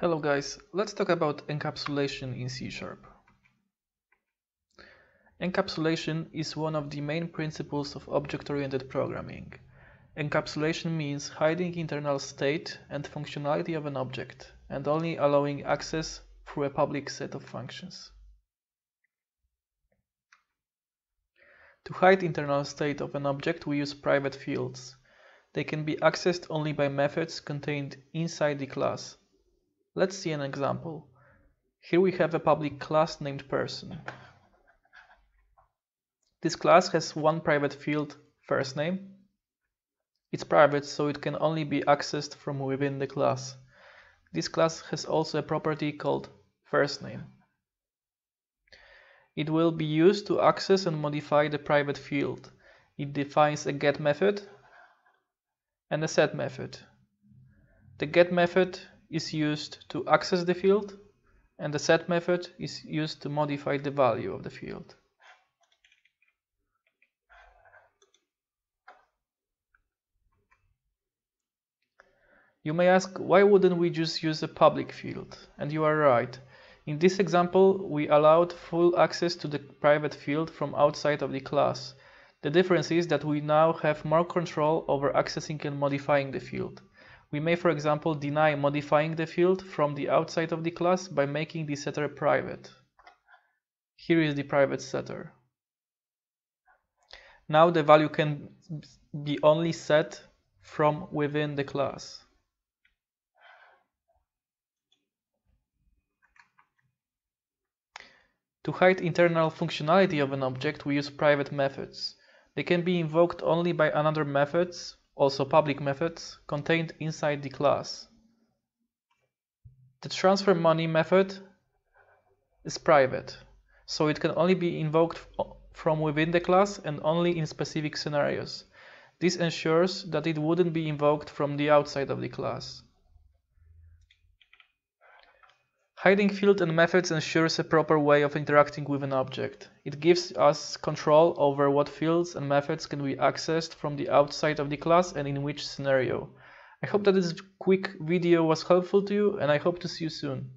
Hello guys, let's talk about encapsulation in C Sharp. Encapsulation is one of the main principles of object-oriented programming. Encapsulation means hiding internal state and functionality of an object and only allowing access through a public set of functions. To hide internal state of an object we use private fields. They can be accessed only by methods contained inside the class Let's see an example. Here we have a public class named person. This class has one private field, first name. It's private, so it can only be accessed from within the class. This class has also a property called first name. It will be used to access and modify the private field. It defines a get method and a set method. The get method is used to access the field and the set method is used to modify the value of the field. You may ask why wouldn't we just use a public field? And you are right. In this example, we allowed full access to the private field from outside of the class. The difference is that we now have more control over accessing and modifying the field. We may, for example, deny modifying the field from the outside of the class by making the setter private. Here is the private setter. Now the value can be only set from within the class. To hide internal functionality of an object, we use private methods. They can be invoked only by another methods also public methods, contained inside the class. The transfer money method is private, so it can only be invoked from within the class and only in specific scenarios. This ensures that it wouldn't be invoked from the outside of the class. Hiding field and methods ensures a proper way of interacting with an object. It gives us control over what fields and methods can be accessed from the outside of the class and in which scenario. I hope that this quick video was helpful to you and I hope to see you soon.